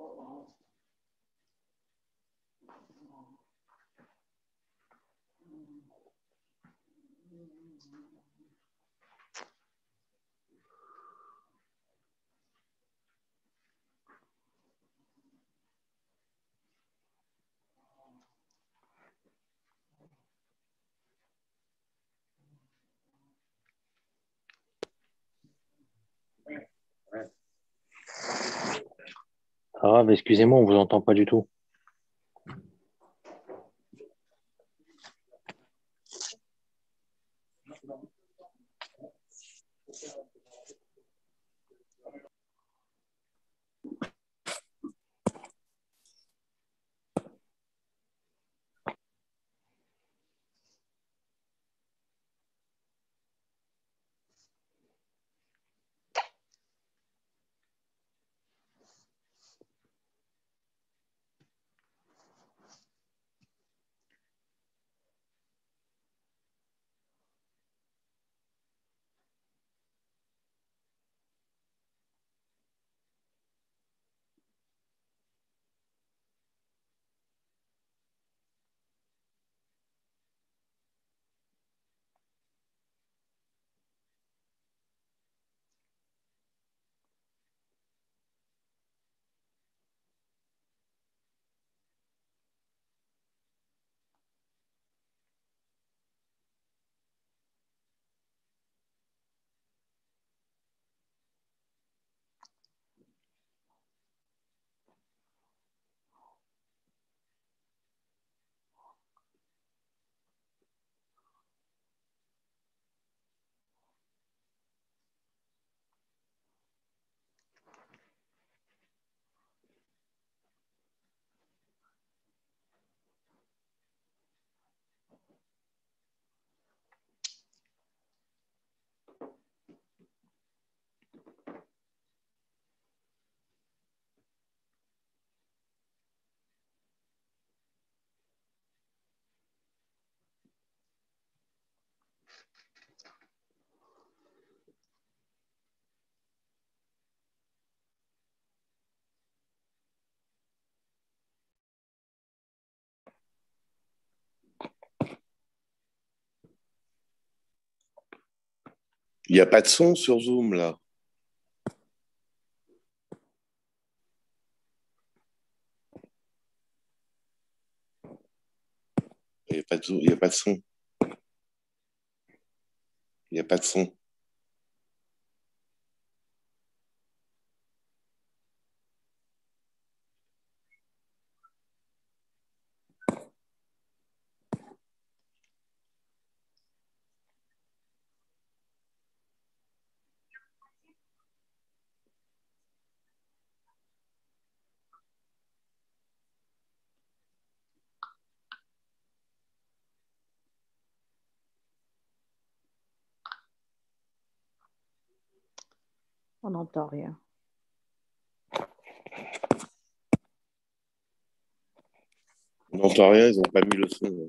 Mm-hmm. Ah, mais excusez-moi, on vous entend pas du tout. Il n'y a pas de son sur Zoom là. Il n'y a, pas de son. Il n'y a pas de son. Il n'y a pas de son. On n'entend rien. On n'entend rien, ils n'ont pas mis le son.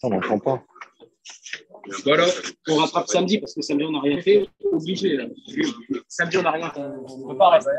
Je on pas. Voilà, on rattrape samedi parce que samedi on n'a rien fait, obligé. Samedi on n'a rien fait, on ne peut pas rester.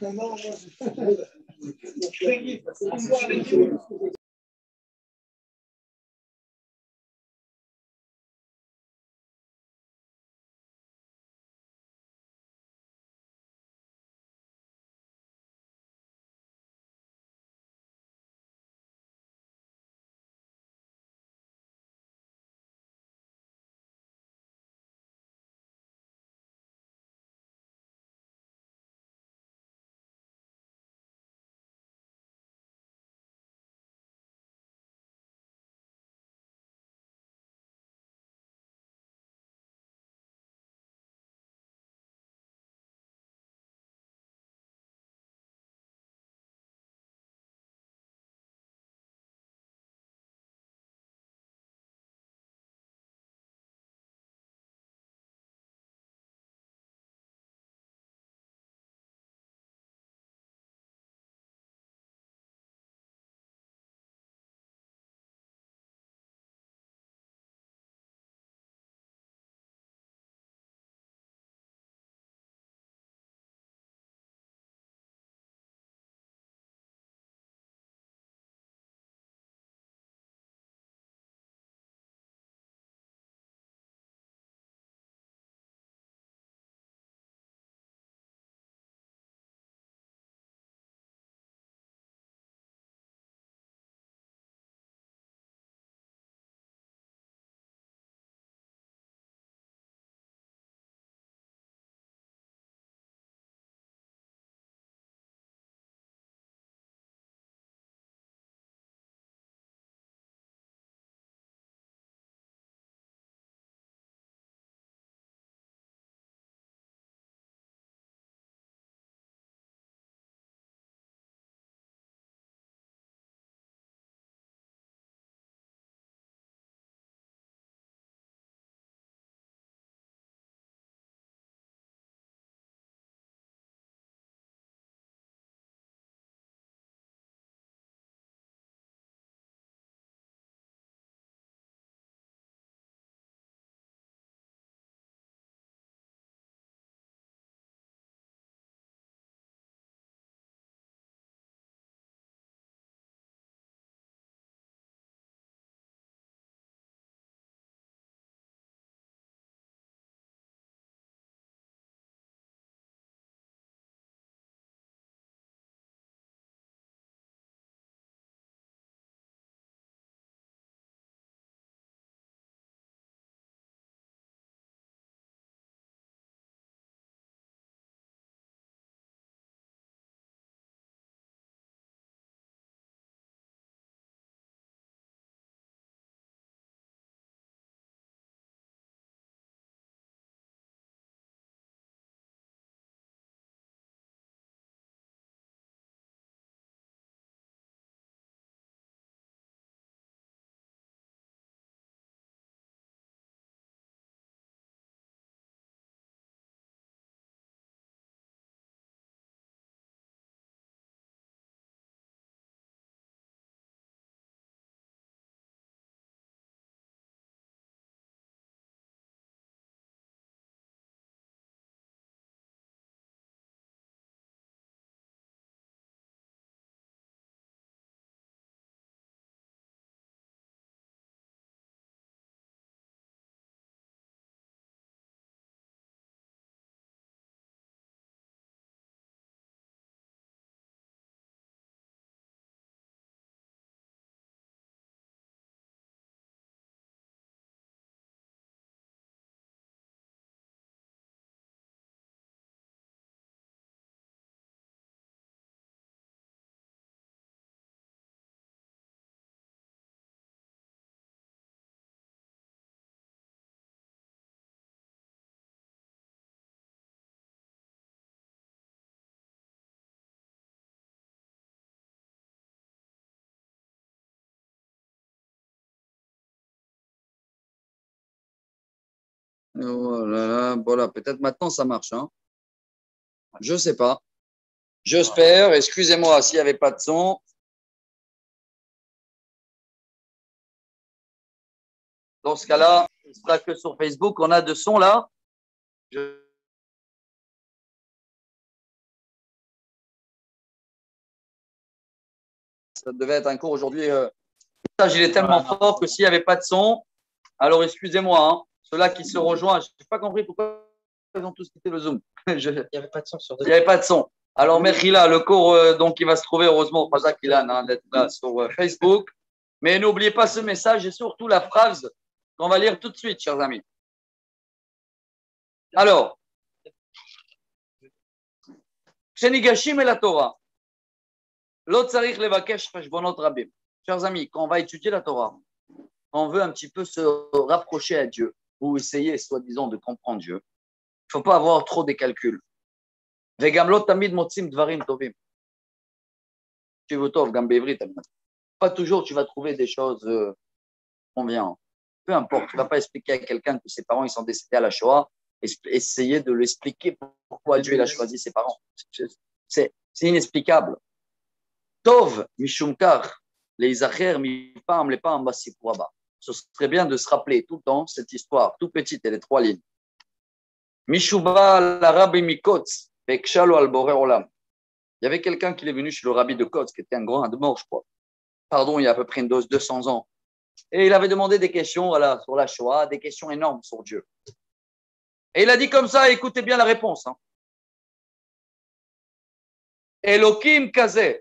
No, no. Thank you. Là là, voilà, peut-être maintenant ça marche. Hein. Je ne sais pas. J'espère, excusez-moi s'il n'y avait pas de son. Dans ce cas-là, ce sera que sur Facebook, on a de son là. Ça devait être un cours aujourd'hui. Euh... Il est tellement fort que s'il n'y avait pas de son, alors excusez-moi, hein. Ceux-là qui se rejoignent, je n'ai pas compris pourquoi ils ont tous quitté le Zoom. Il n'y avait pas de son sur Il n'y avait pas de son. Alors, Merhila, le cours, euh, donc, il va se trouver, heureusement, pas qu'il a d'être là sur euh, Facebook. Mais n'oubliez pas ce message et surtout la phrase qu'on va lire tout de suite, chers amis. Alors, Shenigashim et la Torah. L'Otsarich levakesh cheshbonot rabim. Chers amis, quand on va étudier la Torah, on veut un petit peu se rapprocher à Dieu ou essayer, soi-disant, de comprendre Dieu, il ne faut pas avoir trop des calculs. Pas toujours tu vas trouver des choses euh, conviennent. Peu importe, tu ne vas pas expliquer à quelqu'un que ses parents ils sont décédés à la Shoah, essayer de lui expliquer pourquoi Dieu il a choisi ses parents. C'est inexplicable. Tov, Mishumkar, les Acher, Mipam, les Pam, Ce serait bien de se rappeler tout le temps cette histoire, tout petite, et les trois lignes. Mishuba, l'arabe Mikotz, il y avait quelqu'un qui est venu chez le rabbi de Kotz, qui était un grand mort, je crois. Pardon, il y a à peu près une dose 200 ans. Et il avait demandé des questions voilà, sur la Shoah, des questions énormes sur Dieu. Et il a dit comme ça, écoutez bien la réponse. Hein. Elohim kaze,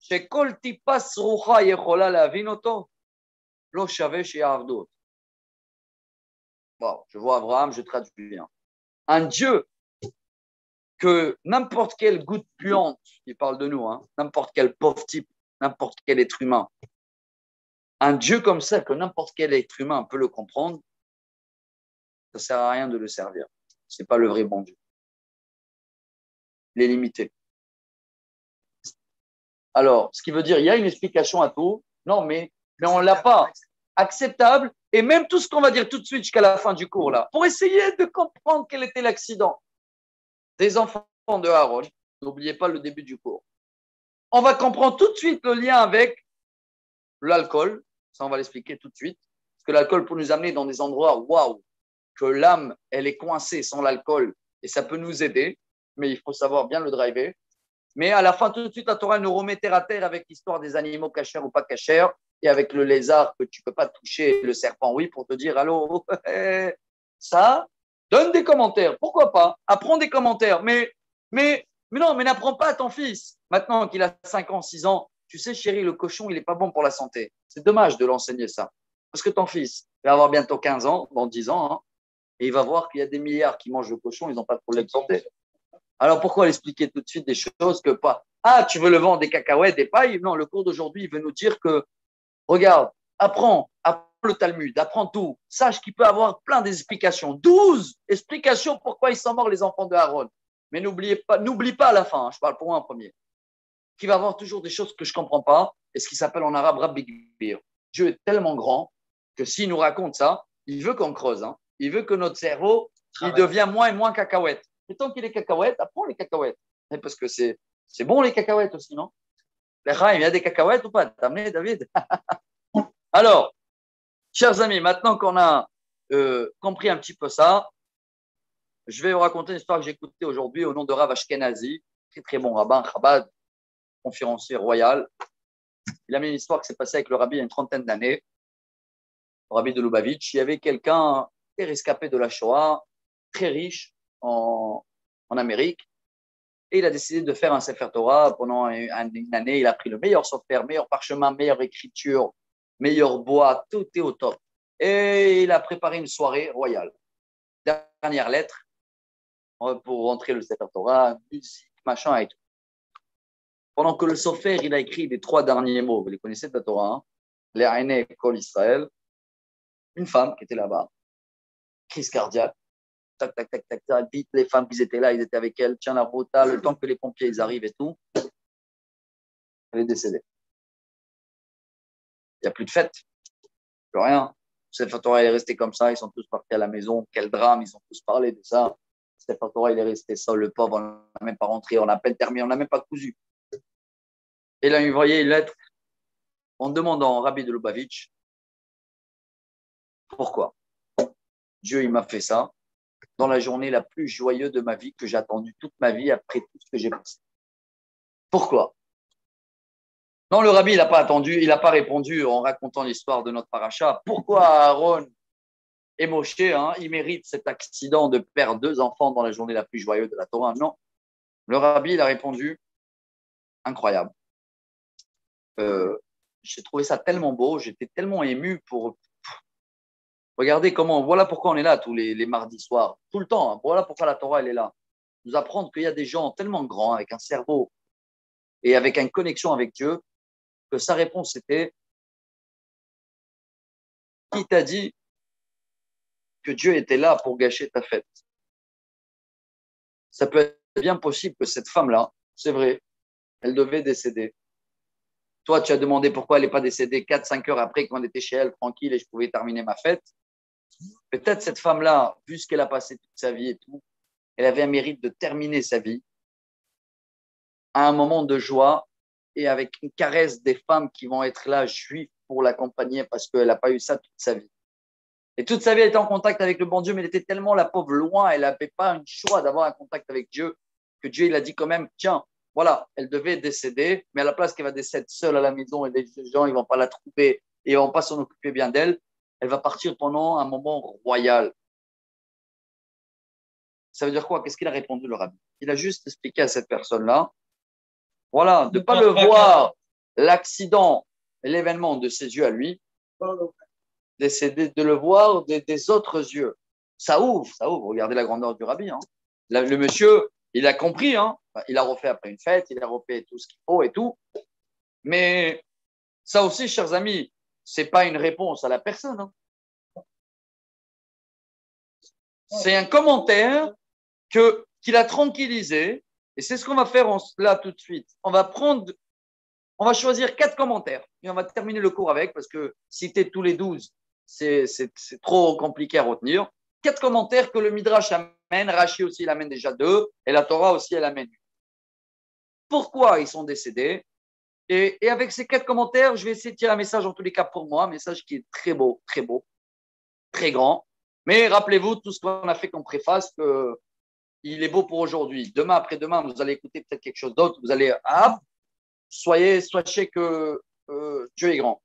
shekol tipas rucha yechola lavinoto, Bon, je vois Abraham, je traduis bien. Un Dieu que n'importe quelle goutte puante, il parle de nous, hein, n'importe quel pauvre type, n'importe quel être humain, un Dieu comme ça, que n'importe quel être humain peut le comprendre, ça ne sert à rien de le servir. Ce n'est pas le vrai bon Dieu. Il est limité. Alors, ce qui veut dire, il y a une explication à tout. Non, mais, mais on ne l'a pas. Acceptable. Et même tout ce qu'on va dire tout de suite jusqu'à la fin du cours, là, pour essayer de comprendre quel était l'accident des enfants de Aaron. N'oubliez pas le début du cours. On va comprendre tout de suite le lien avec l'alcool. Ça, on va l'expliquer tout de suite. Parce que l'alcool peut nous amener dans des endroits, waouh, que l'âme, elle est coincée sans l'alcool et ça peut nous aider, mais il faut savoir bien le driver. Mais à la fin, tout de suite, la Torah nous remet terre à terre avec l'histoire des animaux cachers ou pas cachers et avec le lézard que tu peux pas toucher, le serpent, oui, pour te dire, allô, ça, Donne des commentaires, pourquoi pas Apprends des commentaires, mais, mais, mais non, mais n'apprends pas à ton fils. Maintenant qu'il a 5 ans, 6 ans, tu sais, chérie, le cochon, il n'est pas bon pour la santé. C'est dommage de l'enseigner ça. Parce que ton fils va avoir bientôt 15 ans, dans 10 ans, hein, et il va voir qu'il y a des milliards qui mangent le cochon, ils n'ont pas de problème de santé. Alors pourquoi l'expliquer tout de suite des choses que pas Ah, tu veux le vendre des cacahuètes, des pailles? Non, le cours d'aujourd'hui, il veut nous dire que, regarde, apprends, apprends le Talmud, apprends tout. Sache qu'il peut avoir plein d'explications. 12 explications pourquoi ils sont morts, les enfants de Aaron. Mais n'oubliez pas, n'oublie pas à la fin, hein, je parle pour moi en premier, qu'il va avoir toujours des choses que je ne comprends pas, et ce qui s'appelle en arabe Rabbi Dieu est tellement grand que s'il nous raconte ça, il veut qu'on creuse. Hein. Il veut que notre cerveau, il devient moins et moins cacahuète. Et tant qu'il est cacahuète, apprends les cacahuètes. Parce que c'est, c'est bon les cacahuètes aussi, non? Il y a des cacahuètes ou pas? T'as amené, David? Alors, Chers amis, maintenant qu'on a euh, compris un petit peu ça, je vais vous raconter une histoire que j'ai écoutée aujourd'hui au nom de Rav Ashkenazi, très très bon rabbin, Chabad, conférencier royal. Il a mis une histoire qui s'est passée avec le rabbi il y a une trentaine d'années, le rabbi de Lubavitch. Il y avait quelqu'un très rescapé de la Shoah, très riche en, Amérique, et il a décidé de faire un Sefer Torah pendant une année. Il a pris le meilleur software, meilleur parchemin, meilleure écriture, meilleur bois, tout est au top. Et il a préparé une soirée royale. Dernière lettre pour rentrer le Sefer Torah, musique, machin et tout. Pendant que le Sofer, il a écrit les trois derniers mots, vous les connaissez de la Torah, hein les Kol Israël, une femme qui était là-bas, crise cardiaque, tac, tac, tac, tac, tac, vite, les femmes qui étaient là, ils étaient avec elle, tiens la rota, le temps que les pompiers ils arrivent et tout, elle est décédée. Il n'y a plus de fête, plus rien. Sefer Torah est resté comme ça, ils sont tous partis à la maison. Quel drame, ils ont tous parlé de ça. Sefer Torah, il est resté seul, le pauvre, on n'a même pas rentré, on a peine terminé, on n'a même pas cousu. Et là, il voyait une lettre en demandant au Rabbi de Lubavitch pourquoi Dieu, il m'a fait ça dans la journée la plus joyeuse de ma vie que j'ai attendue toute ma vie après tout ce que j'ai passé. Pourquoi? Non, le rabbi, il n'a pas attendu, il n'a pas répondu en racontant l'histoire de notre paracha. Pourquoi Aaron et Moshe, hein, ils méritent cet accident de perdre deux enfants dans la journée la plus joyeuse de la Torah? Non. Le rabbi, il a répondu incroyable. Euh, j'ai trouvé ça tellement beau, j'étais tellement ému pour. Regardez comment, voilà pourquoi on est là tous les, mardis soirs, tout le temps. Hein. Voilà pourquoi la Torah, elle est là. Nous apprendre qu'il y a des gens tellement grands, avec un cerveau et avec une connexion avec Dieu, que sa réponse était Qui t'a dit que Dieu était là pour gâcher ta fête? Ça peut être bien possible que cette femme-là, c'est vrai, elle devait décéder. Toi, tu as demandé pourquoi elle n'est pas décédée 4-5 heures après qu'on était chez elle, tranquille, et je pouvais terminer ma fête. Peut-être cette femme-là, vu ce qu'elle a passé toute sa vie et tout, elle avait un mérite de terminer sa vie à un moment de joie et avec une caresse des femmes qui vont être là, juives, pour l'accompagner parce qu'elle n'a pas eu ça toute sa vie. Et toute sa vie, elle était en contact avec le bon Dieu, mais elle était tellement la pauvre loin, elle n'avait pas un choix d'avoir un contact avec Dieu, que Dieu, il a dit quand même, tiens, voilà, elle devait décéder, mais à la place qu'elle va décéder seule à la maison et les gens, ils vont pas la trouver et ils vont pas s'en occuper bien d'elle, elle va partir pendant un moment royal. Ça veut dire quoi? Qu'est-ce qu'il a répondu, le rabbi? Il a juste expliqué à cette personne-là, voilà, de ne pas le voir, l'accident, l'événement de ses yeux à lui, de le voir des, autres yeux. Ça ouvre, ça ouvre. Regardez la grandeur du rabbi. Hein. le monsieur, il a compris, hein. il a refait après une fête, il a refait tout ce qu'il faut et tout. Mais ça aussi, chers amis, ce n'est pas une réponse à la personne. Hein. C'est un commentaire que, qu'il a tranquillisé. Et c'est ce qu'on va faire là tout de suite. On va prendre, on va choisir quatre commentaires et on va terminer le cours avec parce que citer tous les douze, c'est, c'est trop compliqué à retenir. Quatre commentaires que le Midrash amène, Rashi aussi il amène déjà deux, et la Torah aussi elle amène Pourquoi ils sont décédés? Et, avec ces quatre commentaires, je vais essayer de tirer un message en tous les cas pour moi, un message qui est très beau, très beau, très grand. Mais rappelez-vous tout ce qu'on a fait comme préface, que il est beau pour aujourd'hui. Demain, après-demain, vous allez écouter peut-être quelque chose d'autre. Vous allez, ah, soyez, sachez que euh, Dieu est grand.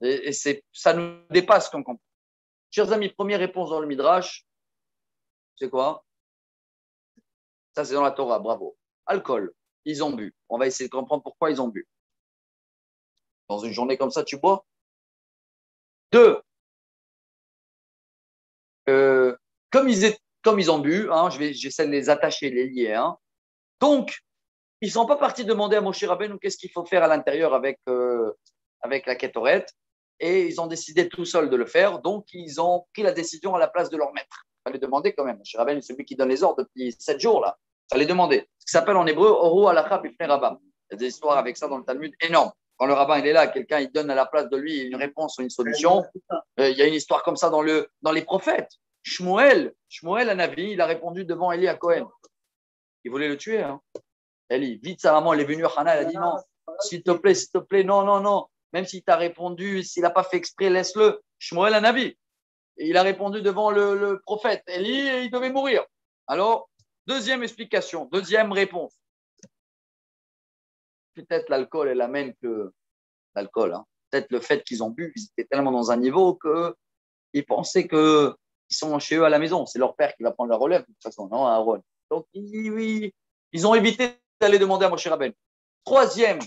Et, et ça nous dépasse comme comprend. Chers amis, première réponse dans le Midrash, c'est quoi? Ça, c'est dans la Torah, bravo. Alcool, ils ont bu. On va essayer de comprendre pourquoi ils ont bu. Dans une journée comme ça, tu bois Deux, euh, comme, ils ont bu, hein, j'essaie de les attacher, les lier. Hein. Donc, ils ne sont pas partis demander à Moshe Rabbeinu qu'est-ce qu'il faut faire à l'intérieur avec, euh, avec la et ils ont décidé tout seuls de le faire. Donc, ils ont pris la décision à la place de leur maître. Il fallait demander quand même. Je rappelle, celui qui donne les ordres depuis sept jours, là. Il fallait demander. Ce qui s'appelle en hébreu Oro alachab ifne rabbin. Il y a des histoires avec ça dans le Talmud énormes. Quand le rabbin il est là, quelqu'un il donne à la place de lui une réponse ou une solution. Euh, il y a une histoire comme ça dans, le, dans les prophètes. Shmuel, Shmuel Anavi, il a répondu devant Eli à Cohen. Il voulait le tuer. Hein. Eli, vite sa maman, elle est venue à Hana, elle a dit non, s'il te plaît, s'il te plaît, non, non, non, même s'il t'a répondu, s'il n'a pas fait exprès, laisse-le. Shmuel un avis. Et il a répondu devant le, prophète. Élie, il devait mourir. Alors, deuxième explication, deuxième réponse. Peut-être l'alcool, elle amène que l'alcool. Hein. Peut-être le fait qu'ils ont bu, ils étaient tellement dans un niveau qu'ils pensaient qu'ils sont chez eux à la maison. C'est leur père qui va prendre la relève, de toute façon, non, Aaron? Donc, oui, ils ont évité d'aller demander à Moshe Rabben. Troisième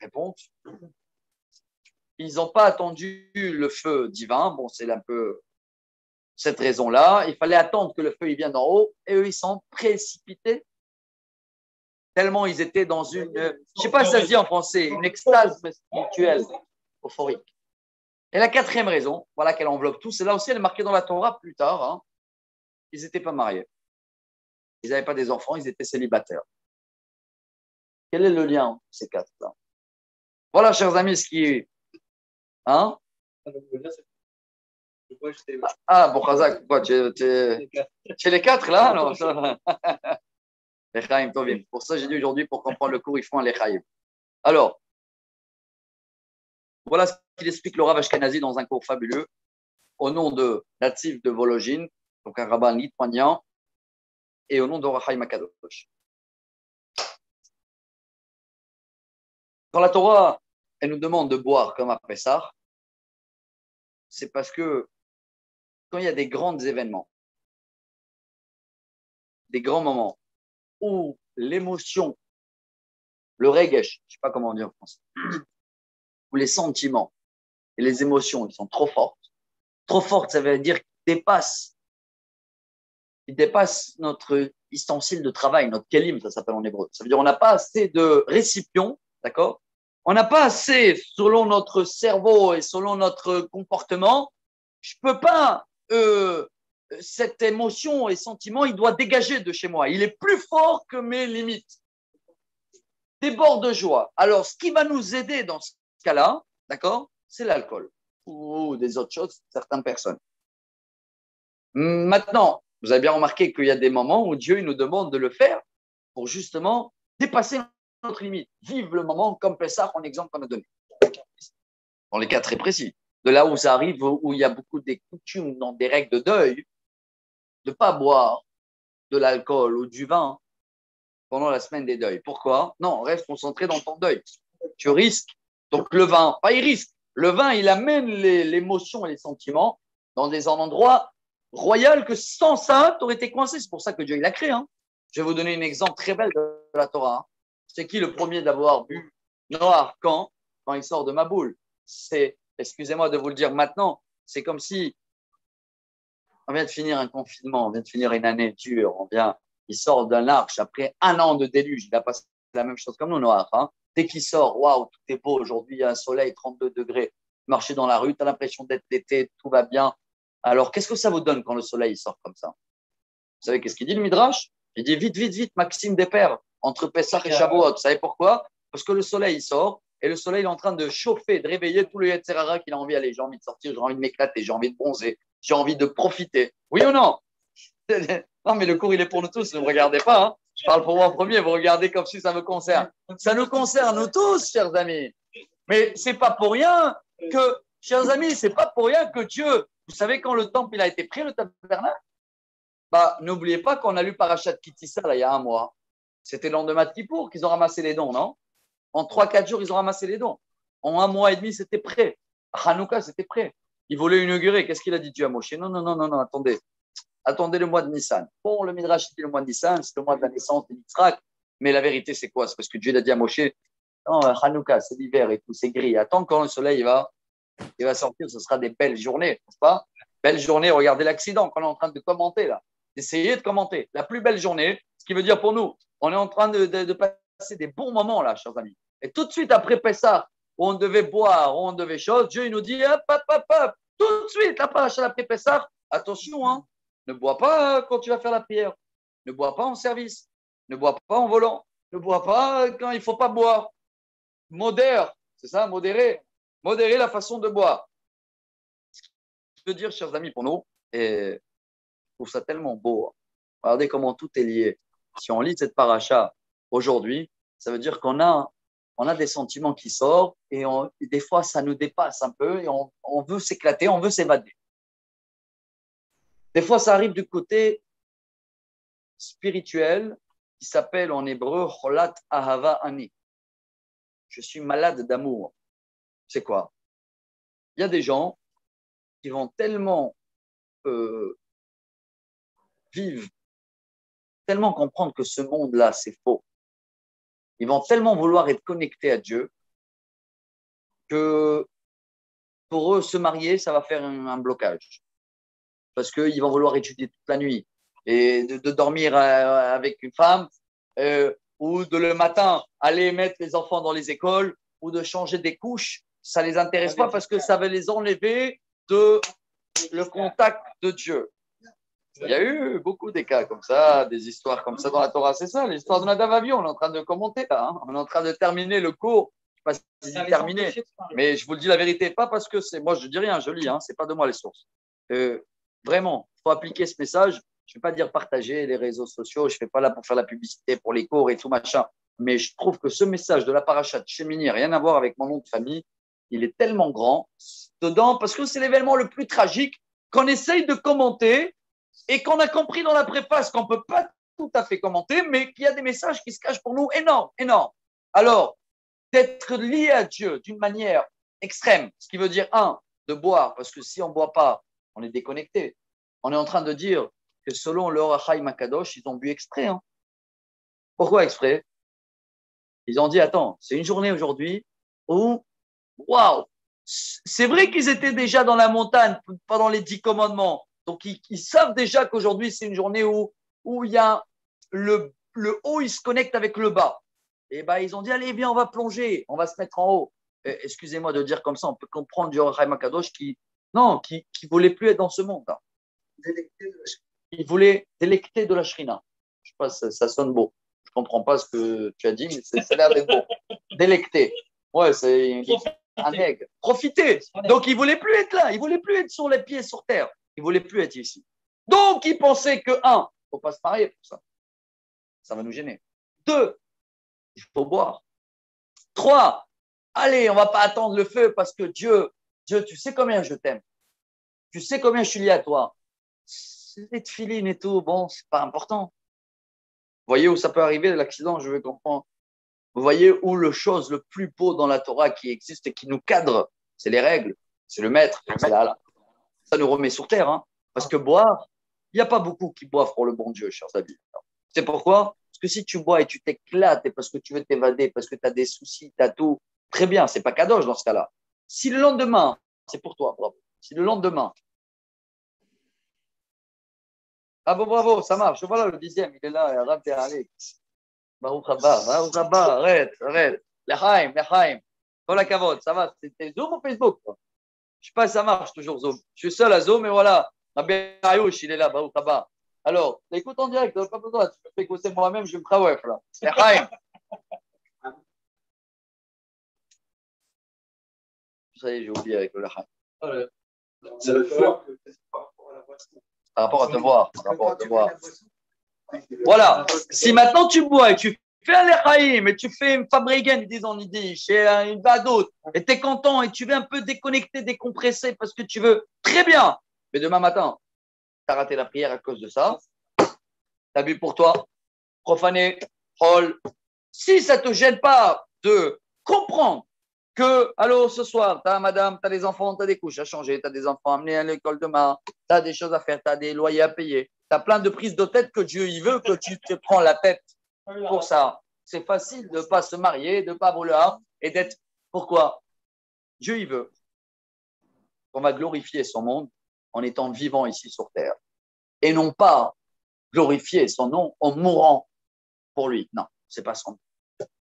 réponse, ils n'ont pas attendu le feu divin. Bon, c'est un peu cette raison-là. Il fallait attendre que le feu il vienne d'en haut et eux, ils sont précipités. Tellement ils étaient dans une, je ne sais pas si ça se dit en français, une extase spirituelle, euphorique. Et la quatrième raison, voilà qu'elle enveloppe tout, c'est là aussi, elle est marquée dans la Torah plus tard. Hein. ils n'étaient pas mariés. Ils n'avaient pas des enfants, ils étaient célibataires. Quel est le lien entre ces quatre-là? Voilà, chers amis, ce qui est Hein? Ah, bon, Khazak, quoi, tu es, les quatre là ça Tovim. Pour ça, j'ai dit aujourd'hui, pour comprendre le cours, il faut un Lechaim. Alors, voilà ce qu'il explique le Rav Ashkenazi dans un cours fabuleux, au nom de Natif de Vologine, donc un rabbin lituanien, et au nom de Rachaim Akadosh. Quand la Torah, elle nous demande de boire comme à Pessah, c'est parce que quand il y a des grands événements, des grands moments où l'émotion, le regesh, je ne sais pas comment on dit en français, où les sentiments et les émotions, ils sont trop fortes. Trop fortes, ça veut dire qu'ils dépassent, ils dépassent notre ustensile de travail, notre kelim, ça s'appelle en hébreu. Ça veut dire on n'a pas assez de récipients, d'accord? On n'a pas assez, selon notre cerveau et selon notre comportement, je peux pas, euh, cette émotion et sentiment, il doit dégager de chez moi. Il est plus fort que mes limites. Déborde de joie. Alors, ce qui va nous aider dans ce cas-là, d'accord, c'est l'alcool ou des autres choses, certaines personnes. Maintenant, vous avez bien remarqué qu'il y a des moments où Dieu nous demande de le faire pour justement dépasser notre limite. Vive le moment comme Pessah, en exemple qu'on a donné. Dans les cas très précis. De là où ça arrive, où il y a beaucoup des coutumes, dans des règles de deuil, de ne pas boire de l'alcool ou du vin pendant la semaine des deuils. Pourquoi? Non, reste concentré dans ton deuil. Tu risques. Donc le vin, pas il risque. Le vin, il amène l'émotion et les sentiments dans des endroits royaux que sans ça, tu aurais été coincé. C'est pour ça que Dieu il a créé. hein. Je vais vous donner un exemple très belle de la Torah. hein. C'est qui le premier d'avoir bu? Noir quand Quand il sort de ma boule. C'est, excusez-moi de vous le dire maintenant, c'est comme si on vient de finir un confinement, on vient de finir une année dure, on vient, il sort d'un arche après un an de déluge, il a passé la même chose comme nous, Noir. hein. Dès qu'il sort, waouh, tout est beau, aujourd'hui il y a un soleil, 32 degrés, marcher dans la rue, tu as l'impression d'être l'été, tout va bien. Alors, qu'est-ce que ça vous donne quand le soleil il sort comme ça? Vous savez qu'est-ce qu'il dit le Midrash? Il dit vite, vite, vite, Maxime Despères, entre Pessah et Shavuot. Vous savez pourquoi? Parce que le soleil il sort et le soleil il est en train de chauffer, de réveiller tout le Yetzerara qu'il a envie d'aller. J'ai envie de sortir, j'ai envie de m'éclater, j'ai envie de bronzer, j'ai envie de profiter. Oui ou non? Non, mais le cours il est pour nous tous, ne me regardez pas. hein. Je parle pour moi en premier, vous regardez comme si ça me concerne. Ça nous concerne nous tous, chers amis. Mais c'est pas pour rien que, chers amis, c'est pas pour rien que Dieu, vous savez quand le temple il a été pris, le tabernacle? Bah, N'oubliez pas qu'on a lu Parachat Kitissa là, il y a un mois. C'était le lendemain de Kippour qu'ils ont ramassé les dons, non? En 3-4 jours, ils ont ramassé les dons. En un mois et demi, c'était prêt. Hanouka, c'était prêt. Ils voulaient inaugurer. Qu'est-ce qu'il a dit Dieu à Moshe Non, non, non, non, non, attendez. Attendez le mois de Nissan. Bon, le Midrash dit le mois de Nissan, c'est le mois de la naissance de Yitzhak. Mais la vérité, c'est quoi? C'est parce que Dieu l'a dit à Moshe Non, Hanouka, c'est l'hiver et tout, c'est gris. Attends quand le soleil va, il va sortir, ce sera des belles journées, n'est-ce pas? Belle journée, regardez l'accident qu'on est en train de commenter là. Essayez de commenter. La plus belle journée, ce qui veut dire pour nous, on est en train de- de passer des bons moments là, chers amis. Et tout de suite après Pessah, où on devait boire, où on devait chose, Dieu nous dit hop, hop, hop, tout de suite, la paracha après Pessah, attention, hein, ne bois pas euh, quand tu vas faire la prière, ne bois pas en service, ne bois pas en volant, ne bois pas quand il faut pas boire. Modère, c'est ça, modérer, modérer la façon de boire. Qui veut dire, chers amis, pour nous, et je trouve ça tellement beau. hein. Regardez comment tout est lié. Si on lit cette paracha aujourd'hui, ça veut dire qu'on a, on a des sentiments qui sortent et, on- des fois ça nous dépasse un peu et on, on veut s'éclater, on veut s'évader. Des fois ça arrive du côté spirituel qui s'appelle en hébreu Cholat Ahava Ani. Je suis malade d'amour. C'est quoi? Il y a des gens qui vont tellement euh, vivre, tellement comprendre que ce monde-là, c'est faux. Ils vont tellement vouloir être connectés à Dieu que pour eux, se marier, ça va faire un, un blocage. Parce qu'ils vont vouloir étudier toute la nuit et de, de dormir euh, avec une femme euh, ou de le matin aller mettre les enfants dans les écoles ou de changer des couches. Ça les intéresse pas parce que ça va les enlever de le contact de Dieu. Il y a eu beaucoup des cas comme ça, des histoires comme ça dans la Torah. C'est ça, l'histoire de Nadav Avion. On est en train de commenter là. hein. On est en train de terminer le cours. Je ne sais pas si c'est terminé, mais je vous le dis la vérité, pas parce que c'est moi, je dis rien, je lis. Hein. C'est pas de moi les sources. euh, vraiment, il faut appliquer ce message. Je ne vais pas dire partager les réseaux sociaux, je ne fais pas là pour faire la publicité pour les cours et tout machin. Mais je trouve que ce message de la parachat Chemini, rien à voir avec mon nom de famille, il est tellement grand dedans parce que c'est l'événement le plus tragique qu'on essaye de commenter et qu'on a compris dans la préface qu'on ne peut pas tout à fait commenter, mais qu'il y a des messages qui se cachent pour nous énormes, énormes. Alors, d'être lié à Dieu d'une manière extrême, ce qui veut dire, un, de boire, parce que si on ne boit pas, on est déconnecté. On est en train de dire que selon le Rachaim Makadosh, ils ont bu exprès. Hein. Pourquoi exprès? Ils ont dit, attends, c'est une journée aujourd'hui où, waouh, c'est vrai qu'ils étaient déjà dans la montagne pendant les dix commandements. Donc, ils, savent déjà qu'aujourd'hui, c'est une journée où, où il y a le, le haut, il se connecte avec le bas. Et ben, ils ont dit, allez, viens, on va plonger, on va se mettre en haut. Excusez-moi de dire comme ça, on peut comprendre du Raïm Kadosh qui, non, qui ne voulait plus être dans ce monde. Hein. Il voulait délecter de la shrina. Je sais pas, ça, sonne beau. Je ne comprends pas ce que tu as dit, mais ça a l'air d'être beau. Délecter. Ouais, c'est un aigle. Profiter. Donc, il voulait plus être là. Il voulait plus être sur les pieds sur terre. Il voulait plus être ici. Donc, il pensait que, un, il ne faut pas se marier pour ça. Ça va nous gêner. Deux, il faut boire. Trois, allez, on ne va pas attendre le feu parce que Dieu, Dieu, tu sais combien je t'aime. Tu sais combien je suis lié à toi. Les filines et tout, bon, c'est pas important. Vous voyez où ça peut arriver, l'accident, je veux comprendre. Vous voyez où le chose le plus beau dans la Torah qui existe et qui nous cadre, c'est les règles, c'est le maître, Ça nous remet sur terre, hein. parce que boire, il n'y a pas beaucoup qui boivent pour le bon Dieu, chers amis. C'est pourquoi Parce que si tu bois et tu t'éclates et parce que tu veux t'évader, parce que tu as des soucis, tu as tout, très bien, c'est pas cadeau dans ce cas-là. Si le lendemain, c'est pour toi, bravo. Si le lendemain, bravo, bravo, ça marche. Voilà le dixième, il est là, Arab Alex. Baruch Haba, Baruch Haba, arrête, arrête. Lechaim, Lechaim. La cavote, ça va. C'était Zoom ou Facebook Je sais pas si ça marche toujours Zoom. Je suis seul à Zoom, mais voilà. Rabbi Ayouch, il est là, Baruch Haba. Alors, écoute en direct, pas besoin. Tu peux écouter moi-même, je me trawef là. Lechaim. Ça y est, j'ai oublié avec le Lechaim. C'est le Par rapport à te voir. Par rapport à te voir. Voilà. Si maintenant tu bois et tu fais un lechaim et tu fais une fabrigen, disons on dit, chez une d'autre, et tu es content et tu veux un peu déconnecter, décompresser parce que tu veux, très bien. Mais demain matin, tu as raté la prière à cause de ça. Tu as bu pour toi, profané, hall. Si ça ne te gêne pas de comprendre que, allô, ce soir, tu madame, tu as des enfants, tu des couches à changer, tu des enfants à amener à l'école demain, tu des choses à faire, tu as des loyers à payer, tu as plein de prises de tête que Dieu il veut que tu te prends la tête pour ça. C'est facile de ne pas se marier, de ne pas vouloir et d'être. Pourquoi? Dieu il veut qu'on va glorifier son monde en étant vivant ici sur terre et non pas glorifier son nom en mourant pour lui. Non, c'est pas son nom.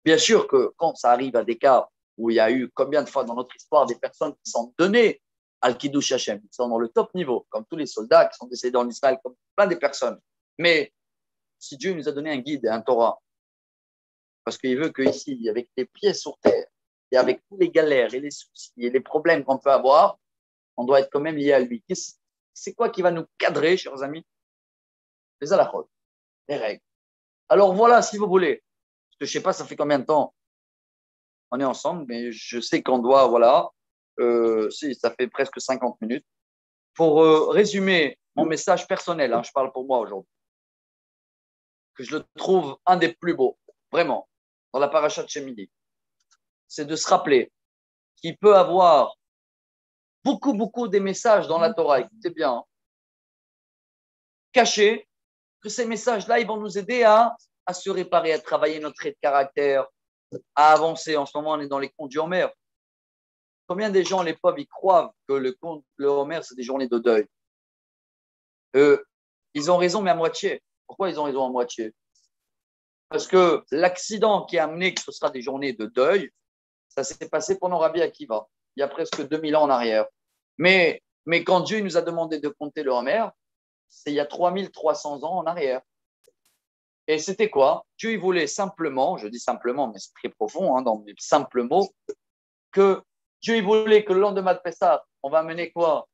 Bien sûr que quand ça arrive à des cas où il y a eu combien de fois dans notre histoire des personnes qui sont données al Kiddush Hashem, qui sont dans le top niveau, comme tous les soldats qui sont décédés en Israël, comme plein de personnes. Mais si Dieu nous a donné un guide un Torah, parce qu'il veut qu'ici, avec les pieds sur terre, et avec tous les galères et les soucis et les problèmes qu'on peut avoir, on doit être quand même lié à lui. C'est quoi qui va nous cadrer, chers amis? Les alachot, les règles. Alors voilà, si vous voulez, parce que je ne sais pas, ça fait combien de temps on est ensemble, mais je sais qu'on doit, voilà, euh, si, ça fait presque 50 minutes. Pour euh, résumer mon message personnel, hein, je parle pour moi aujourd'hui, que je le trouve un des plus beaux, vraiment, dans la paracha de Shemini, c'est de se rappeler qu'il peut avoir beaucoup, beaucoup des messages dans la Torah, écoutez bien, hein, cachés, que ces messages-là, ils vont nous aider à, à se réparer, à travailler notre trait de caractère, à avancer. En ce moment, on est dans les contes du Homer. Combien des gens, les pauvres, ils croient que le conte, le Homer, c'est des journées de deuil? Euh, Ils ont raison, mais à moitié. Pourquoi ils ont raison à moitié? Parce que l'accident qui a amené que ce sera des journées de deuil, ça s'est passé pendant Rabbi Akiva, il y a presque 2000 ans en arrière. Mais, mais quand Dieu nous a demandé de compter le Homer, c'est il y a 3300 ans en arrière. Et c'était quoi? Dieu il voulait simplement, je dis simplement, mais c'est très profond hein, dans mes simples mots, que Dieu il voulait que le lendemain de Pessah, on va mener quoi?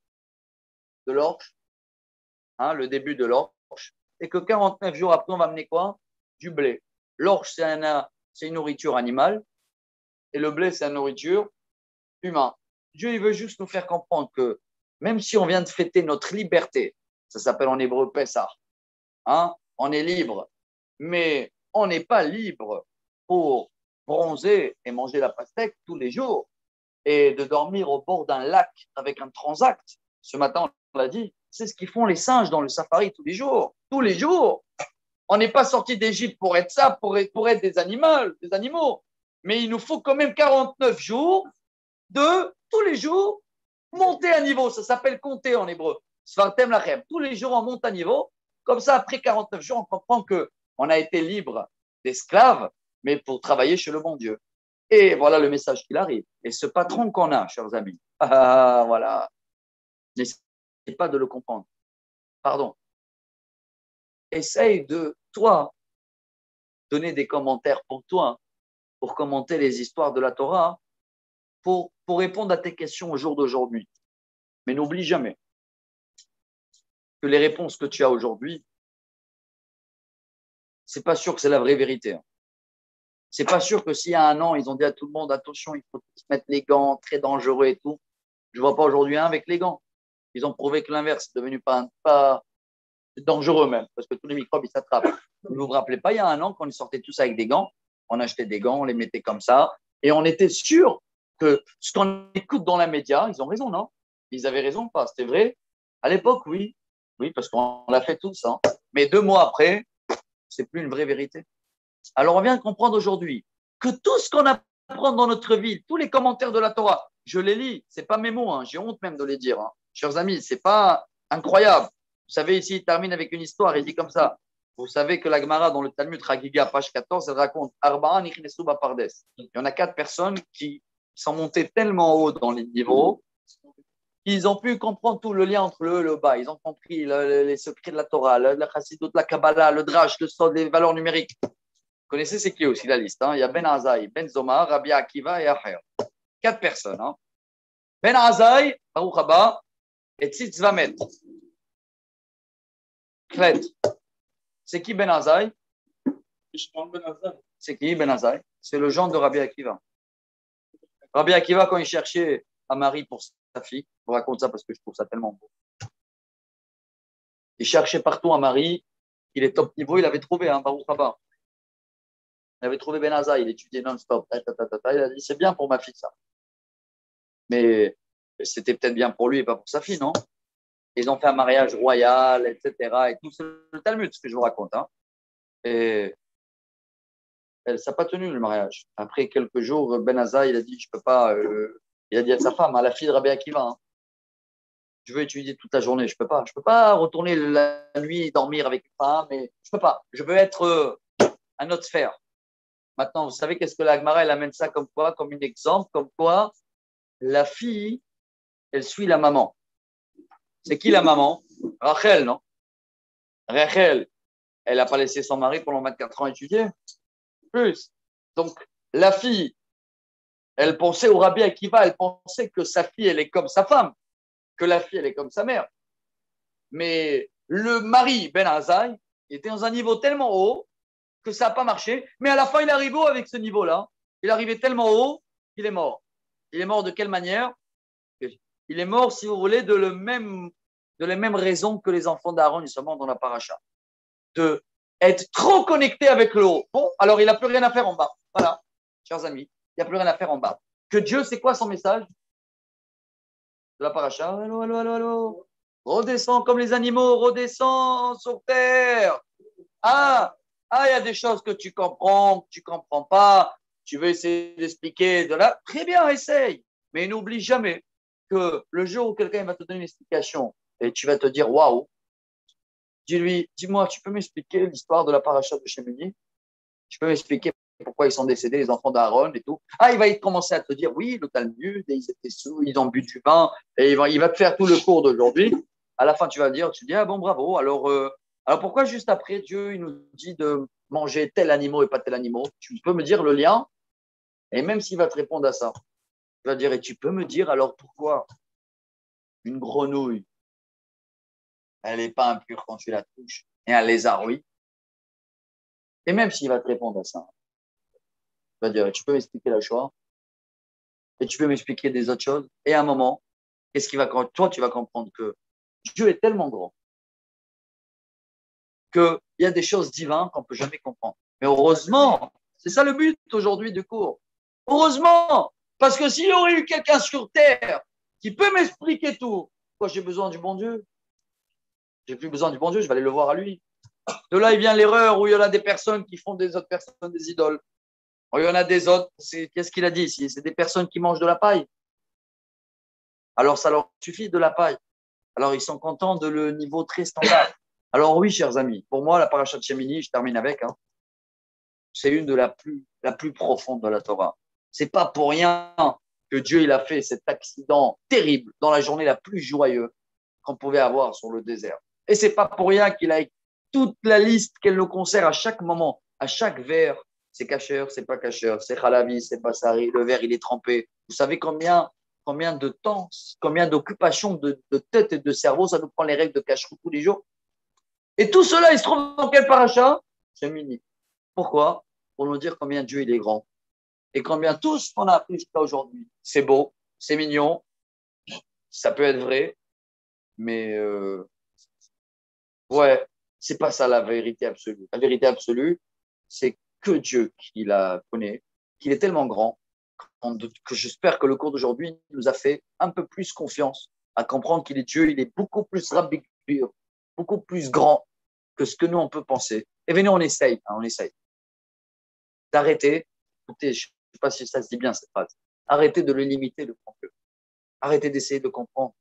De l'orge, hein, le début de l'orge, et que 49 jours après, on va amener quoi? Du blé. L'orge, c'est une nourriture animale, et le blé, c'est une nourriture humaine. Dieu, il veut juste nous faire comprendre que même si on vient de fêter notre liberté, ça s'appelle en hébreu Pessah, hein, on est libre, mais on n'est pas libre pour bronzer et manger la pastèque tous les jours et de dormir au bord d'un lac avec un transact. Ce matin, l'a dit, c'est ce qu'ils font les singes dans le safari tous les jours. Tous les jours. On n'est pas sorti d'Égypte pour être ça, pour être, des animaux, des animaux. Mais il nous faut quand même 49 jours de tous les jours monter à niveau. Ça s'appelle compter en hébreu. Svartem lachem. Tous les jours, on monte à niveau. Comme ça, après 49 jours, on comprend que on a été libre d'esclaves, mais pour travailler chez le bon Dieu. Et voilà le message qu'il arrive. Et ce patron qu'on a, chers amis, ah, voilà, n'essaye pas de le comprendre. Pardon. Essaye de, toi, donner des commentaires pour toi, pour commenter les histoires de la Torah, pour, pour répondre à tes questions au jour d'aujourd'hui. Mais n'oublie jamais que les réponses que tu as aujourd'hui, c'est pas sûr que c'est la vraie vérité. Hein. C'est pas sûr que s'il y a un an, ils ont dit à tout le monde, attention, il faut se mettre les gants, très dangereux et tout. Je vois pas aujourd'hui un avec les gants. Ils ont prouvé que l'inverse est devenu pas, dangereux même, parce que tous les microbes, ils s'attrapent. Vous vous rappelez pas, il y a un an, quand on sortait tous avec des gants, on achetait des gants, on les mettait comme ça, et on était sûr que ce qu'on écoute dans la média, ils ont raison, non? Ils avaient raison pas? C'était vrai? À l'époque, oui. Oui, parce qu'on l'a fait tous. Hein. Mais deux mois après, c'est plus une vraie vérité. Alors on vient de comprendre aujourd'hui que tout ce qu'on apprend dans notre vie, tous les commentaires de la Torah, je les lis, c'est pas mes mots, hein, j'ai honte même de les dire. Hein. Chers amis, c'est pas incroyable. Vous savez, ici, il termine avec une histoire, il dit comme ça. Vous savez que la Gemara, dans le Talmud Ragiga, page 14, elle raconte Arba'an Pardes. Il y en a quatre personnes qui sont montées tellement haut dans les niveaux ils ont pu comprendre tout le lien entre le haut et le bas. Ils ont compris les secrets de la Torah, la de la Kabbalah, le Drash, le sol, les valeurs numériques. Vous connaissez c'est qui aussi la liste hein? Il y a Ben Azaï, Ben Zomar, Rabbi Akiva et Acher. Quatre personnes. Hein? Ben Azaï, Baruch et Tzitzvamet. Klet. C'est qui Ben Azaï? C'est qui Ben Azaï? C'est le genre de Rabbi Akiva. Rabbi Akiva, quand il cherchait à Marie pour sa fille. Je vous raconte ça parce que je trouve ça tellement beau. Il cherchait partout à Marie. Il est top niveau. Il avait trouvé un hein, Baruch Il avait trouvé Benaza. Il étudiait non-stop. Il a dit c'est bien pour ma fille ça. Mais c'était peut-être bien pour lui et pas pour sa fille, non? Ils ont fait un mariage royal, etc. Et tout, c'est le Talmud, ce que je vous raconte. Hein. Et ça n'a pas tenu le mariage. Après quelques jours, Benaza, il a dit Je peux pas, euh, il a dit à sa femme, à la fille de Rabbi Akiva, hein, je veux étudier toute la journée, je ne peux pas. Je ne peux pas retourner la nuit dormir avec une femme, mais je peux pas. Je veux être euh, à notre sphère. Maintenant, vous savez qu'est-ce que l'Agmara, elle amène ça comme quoi? Comme un exemple, comme quoi la fille, elle suit la maman. C'est qui la maman? Rachel, non? Rachel, elle n'a pas laissé son mari pendant 24 ans étudier Plus. Donc, la fille, elle pensait au rabbi Akiva, elle pensait que sa fille, elle est comme sa femme, que la fille, elle est comme sa mère. Mais le mari, Ben Azaï, était dans un niveau tellement haut que ça n'a pas marché. Mais à la fin, il arrive haut avec ce niveau-là. Il arrivait tellement haut qu'il est mort. Il est mort de quelle manière? Il est mort, si vous voulez, de, le même, de la même raison que les enfants d'Aaron, justement, dans la paracha. De être trop connecté avec le haut. Bon, alors il n'a plus rien à faire en bas. Voilà, chers amis. Il n'y a plus rien à faire en bas. Que Dieu, c'est quoi son message De la paracha? Allô, allô, allô, allô? Redescends comme les animaux, redescends sur terre. Ah, ah, il y a des choses que tu comprends, que tu ne comprends pas. Tu veux essayer d'expliquer de là. Très bien, essaye. Mais n'oublie jamais le jour où quelqu'un va te donner une explication et tu vas te dire waouh, dis-lui, dis-moi, tu peux m'expliquer l'histoire de la paracha de Shemini Tu peux m'expliquer pourquoi ils sont décédés, les enfants d'Aaron et tout? Ah, il va commencer à te dire, oui, le Talmud, ils étaient sous, ils ont bu du vin, et il va, il va te faire tout le cours d'aujourd'hui. À la fin, tu vas dire, tu dis, ah bon, bravo. Alors, euh, alors pourquoi juste après, Dieu, il nous dit de manger tel animal et pas tel animal? Tu peux me dire le lien? Et même s'il va te répondre à ça, va dire, et tu peux me dire alors pourquoi une grenouille elle n'est pas impure quand tu la touches. Et un lézard, oui. Et même s'il va te répondre à ça, il va dire, tu peux m'expliquer la choix et tu peux m'expliquer des autres choses. Et à un moment, qu'est-ce qui va, toi, tu vas comprendre que Dieu est tellement grand qu'il y a des choses divines qu'on ne peut jamais comprendre. Mais heureusement, c'est ça le but aujourd'hui du cours. Heureusement, parce que s'il y aurait eu quelqu'un sur terre qui peut m'expliquer tout, quoi, j'ai besoin du bon Dieu. J'ai plus besoin du bon Dieu, je vais aller le voir à lui. De là, il vient l'erreur où il y en a des personnes qui font des autres personnes des idoles. Il y en a des autres, qu'est-ce qu'il a dit ici? C'est des personnes qui mangent de la paille. Alors, ça leur suffit de la paille. Alors, ils sont contents de le niveau très standard. Alors, oui, chers amis, pour moi, la paracha de je termine avec, hein, c'est une de la plus, la plus profonde de la Torah. C'est pas pour rien que Dieu il a fait cet accident terrible dans la journée la plus joyeuse qu'on pouvait avoir sur le désert. Et c'est pas pour rien qu'il a toute la liste qu'elle nous concerne à chaque moment, à chaque verre. C'est cacheur, c'est pas cacheur, c'est halavi, c'est pas sari, le verre il est trempé. Vous savez combien, de temps, combien d'occupations de, tête et de cerveau ça nous prend les règles de cacheroute tous les jours? Et tout cela, il se trouve dans quel paracha? C'est mini. Pourquoi? Pour nous dire combien Dieu il est grand. Et combien tout ce qu'on a appris jusqu'à aujourd'hui, c'est beau, c'est mignon, ça peut être vrai, mais euh, ouais, c'est pas ça la vérité absolue. La vérité absolue, c'est que Dieu qui la connaît, qu'il est tellement grand que j'espère que le cours d'aujourd'hui nous a fait un peu plus confiance à comprendre qu'il est Dieu, il est beaucoup plus rapide, beaucoup plus grand que ce que nous on peut penser. Et venez, on essaye, hein, on essaye d'arrêter. Écoutez, sais pas si ça se dit bien cette phrase. Arrêtez de le limiter, le grand Arrêtez d'essayer de comprendre.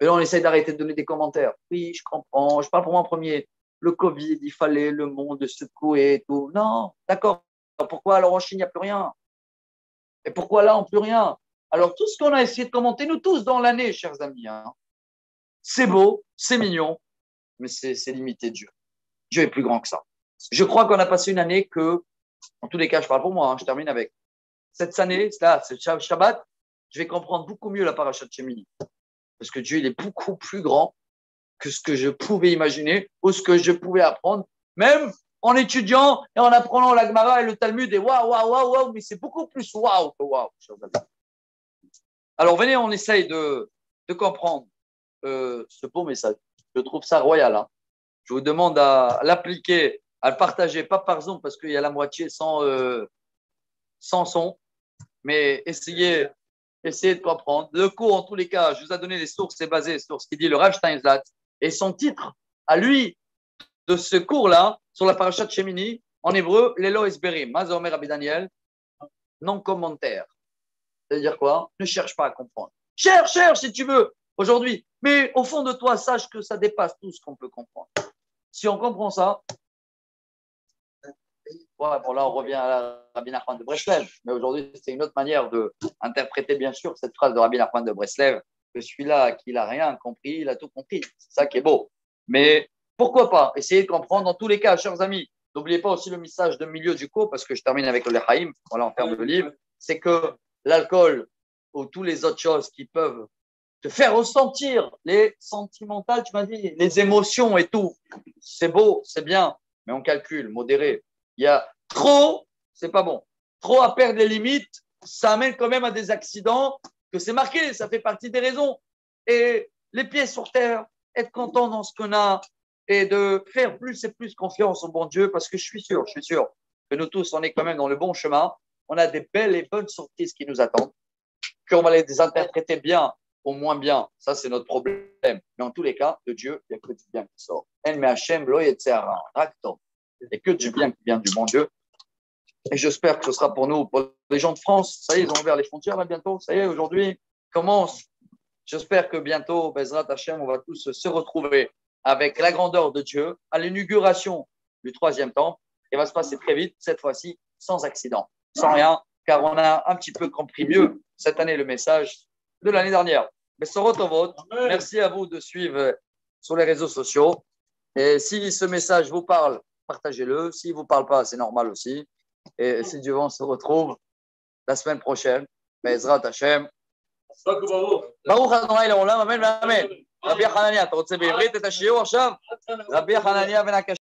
Et là, on essaye d'arrêter de donner des commentaires. Oui, je comprends. Je parle pour moi en premier. Le Covid, il fallait le monde secouer et tout. Non, d'accord. Pourquoi alors en Chine, il n'y a plus rien? Et pourquoi là, on plus rien? Alors, tout ce qu'on a essayé de commenter, nous tous dans l'année, chers amis, hein, c'est beau, c'est mignon, mais c'est limité Dieu. Dieu est plus grand que ça. Je crois qu'on a passé une année que, en tous les cas, je parle pour moi, hein, je termine avec. Cette année, là, c'est Shabbat, je vais comprendre beaucoup mieux la paracha de Shemini. Parce que Dieu, il est beaucoup plus grand que ce que je pouvais imaginer ou ce que je pouvais apprendre, même en étudiant et en apprenant la Gemara et le Talmud. Et waouh, waouh, waouh, waouh, mais c'est beaucoup plus waouh que waouh. Alors, venez, on essaye de, de comprendre euh, ce beau message. Je trouve ça royal. Hein. Je vous demande à l'appliquer, à le partager, pas par Zoom parce qu'il y a la moitié sans, euh, sans son, mais essayez essayez de comprendre. Le cours, en tous les cas, je vous ai donné les sources, c'est basé sur ce qu'il dit le Rav. Et son titre, à lui, de ce cours-là, sur la parachat de Shemini, en hébreu, Lelo Esberim. Mazomer Rabbi Daniel, non commentaire. C'est-à-dire quoi? Ne cherche pas à comprendre. Cherche, cherche si tu veux, aujourd'hui. Mais au fond de toi, sache que ça dépasse tout ce qu'on peut comprendre. Si on comprend ça, bon, là, on revient à la Rabbi Nachman de Breslev, mais aujourd'hui, c'est une autre manière d'interpréter, bien sûr, cette phrase de Rabbi Nachman de Breslev, que celui-là qui n'a rien compris, il a tout compris. C'est ça qui est beau. Mais pourquoi pas? Essayez de comprendre dans tous les cas, chers amis. N'oubliez pas aussi le message de milieu du cours, parce que je termine avec le Lehaïm, voilà, en termes de livre, c'est que l'alcool ou toutes les autres choses qui peuvent te faire ressentir les sentimentales, tu m'as dit, les émotions et tout, c'est beau, c'est bien, mais on calcule, modéré. Il y a trop, c'est pas bon. Trop à perdre les limites, ça amène quand même à des accidents que c'est marqué, ça fait partie des raisons. Et les pieds sur terre, être content dans ce qu'on a et de faire plus et plus confiance au bon Dieu, parce que je suis sûr, je suis sûr que nous tous, on est quand même dans le bon chemin. On a des belles et bonnes sorties qui nous attendent, qu'on va les interpréter bien au moins bien. Ça, c'est notre problème. Mais en tous les cas, de Dieu, il n'y a que du bien qui sort. Et que du bien qui vient du bon Dieu. Et j'espère que ce sera pour nous, pour les gens de France. Ça y est, ils ont ouvert les frontières là bientôt. Ça y est, aujourd'hui commence. J'espère que bientôt, Bezrat Hashem, on va tous se retrouver avec la grandeur de Dieu à l'inauguration du troisième temple. Et va se passer très vite, cette fois-ci, sans accident, sans rien, car on a un petit peu compris mieux cette année le message de l'année dernière. Mais merci à vous de suivre sur les réseaux sociaux. Et si ce message vous parle, partagez-le. S'il ne vous parle pas, c'est normal aussi. Et si Dieu veut, on se retrouve la semaine prochaine. Bezrat Hashem. Baruch Adonai Amen, amen. רבי חנניה, אתה רוצה בעברית את השיעור עכשיו? רבי חנניה בן הקשה.